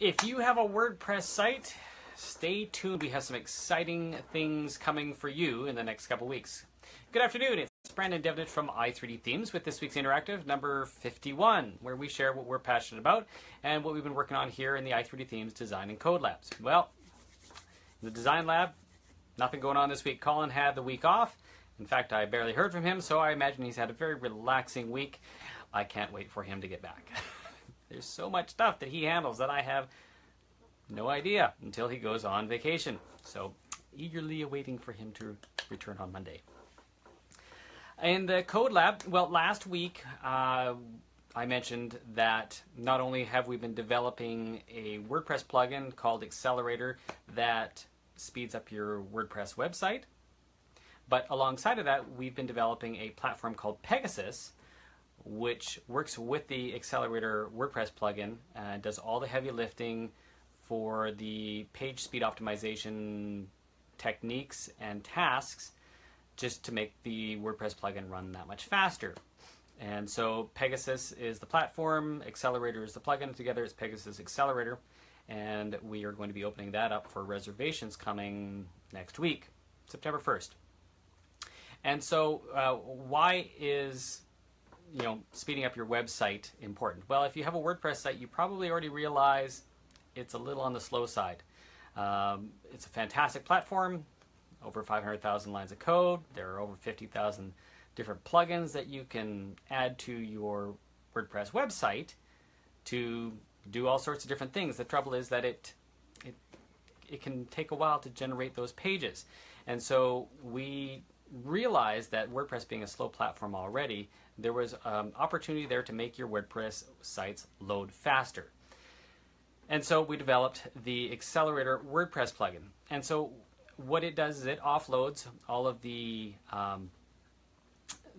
If you have a WordPress site, stay tuned. We have some exciting things coming for you in the next couple weeks. Good afternoon. It's Brandon Devnich from i3D Themes with this week's Interactive number 51, where we share what we're passionate about and what we've been working on here in the i3D Themes Design and Code Labs. Well, the Design Lab, nothing going on this week. Colin had the week off. In fact, I barely heard from him, so I imagine he's had a very relaxing week. I can't wait for him to get back. There's so much stuff that he handles that I have no idea until he goes on vacation. So, eagerly awaiting for him to return on Monday. In the Code Lab, well, last week uh, I mentioned that not only have we been developing a WordPress plugin called Accelerator that speeds up your WordPress website, but alongside of that, we've been developing a platform called Pegasaas which works with the Accelerator WordPress plugin and does all the heavy lifting for the page speed optimization techniques and tasks just to make the WordPress plugin run that much faster. And so Pegasaas is the platform, Accelerator is the plugin. Together it's Pegasaas Accelerator. And we are going to be opening that up for reservations coming next week, September 1st. And so, uh, why is you know, speeding up your website important? Well, if you have a WordPress site, you probably already realize it's a little on the slow side. Um, it's a fantastic platform, over 500,000 lines of code. There are over 50,000 different plugins that you can add to your WordPress website to do all sorts of different things. The trouble is that it it it can take a while to generate those pages. And so we realized that WordPress being a slow platform already, there was um, opportunity there to make your WordPress sites load faster. And so we developed the Accelerator WordPress plugin. And so what it does is it offloads all of the um,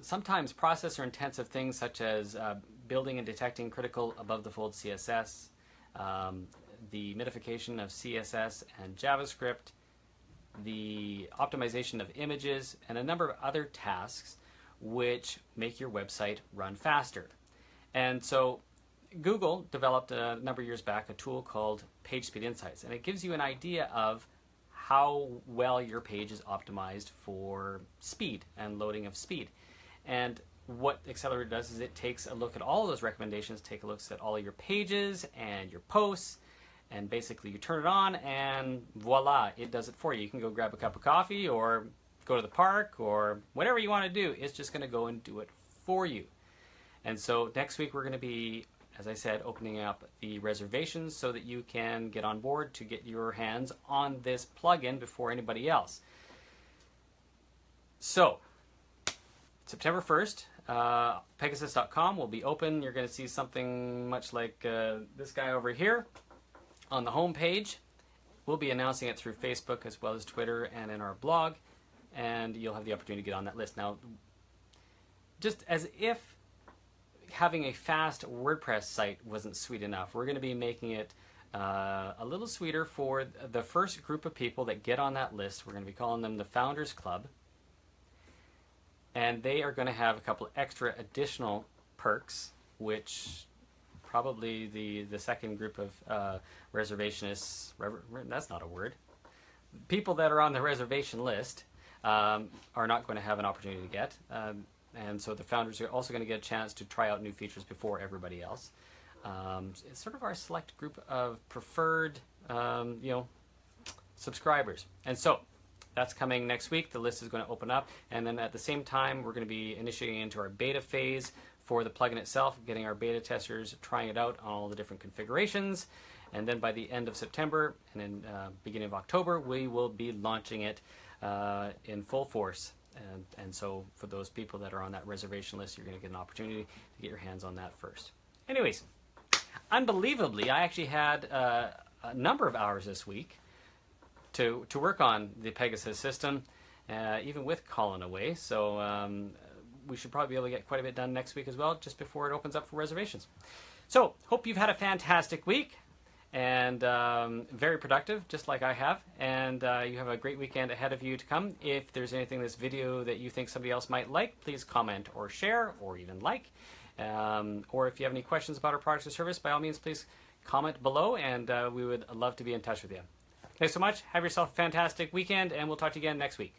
sometimes processor intensive things such as uh, building and detecting critical above the fold CSS, um, the minification of CSS and JavaScript, the optimization of images, and a number of other tasks which make your website run faster. And so Google developed uh, a number of years back a tool called PageSpeed Insights, and it gives you an idea of how well your page is optimized for speed and loading of speed. And what Accelerator does is it takes a look at all those recommendations, take a look at all your pages and your posts, and basically you turn it on and voila, it does it for you. You can go grab a cup of coffee or go to the park or whatever you want to do, it's just going to go and do it for you. And so next week we're going to be, as I said, opening up the reservations so that you can get on board to get your hands on this plugin before anybody else. So, September 1st, uh, Pegasaas.com will be open. You're going to see something much like uh, this guy over here on the home page. We'll be announcing it through Facebook as well as Twitter and in our blog and you'll have the opportunity to get on that list. Now, just as if having a fast WordPress site wasn't sweet enough, we're going to be making it uh, a little sweeter for the first group of people that get on that list. We're going to be calling them the Founders Club. And they are going to have a couple extra additional perks, which probably the, the second group of uh, reservationists, that's not a word, people that are on the reservation list um, are not going to have an opportunity to get. Um, and so the founders are also going to get a chance to try out new features before everybody else. Um, it's sort of our select group of preferred, um, you know, subscribers. And so that's coming next week. The list is going to open up, and then at the same time, we're going to be initiating into our beta phase for the plugin itself, getting our beta testers trying it out on all the different configurations. And then by the end of September and in uh, beginning of October, we will be launching it uh, in full force. And, and so for those people that are on that reservation list, you're going to get an opportunity to get your hands on that first. Anyways, unbelievably, I actually had uh, a number of hours this week to, to work on the Pegasaas system, uh, even with Colin away. So um, we should probably be able to get quite a bit done next week as well, just before it opens up for reservations. So, hope you've had a fantastic week and um, very productive, just like I have. And uh, you have a great weekend ahead of you to come. If there's anything in this video that you think somebody else might like, please comment or share or even like. Um, or if you have any questions about our products or service, by all means, please comment below, and uh, we would love to be in touch with you. Thanks so much. Have yourself a fantastic weekend, and we'll talk to you again next week.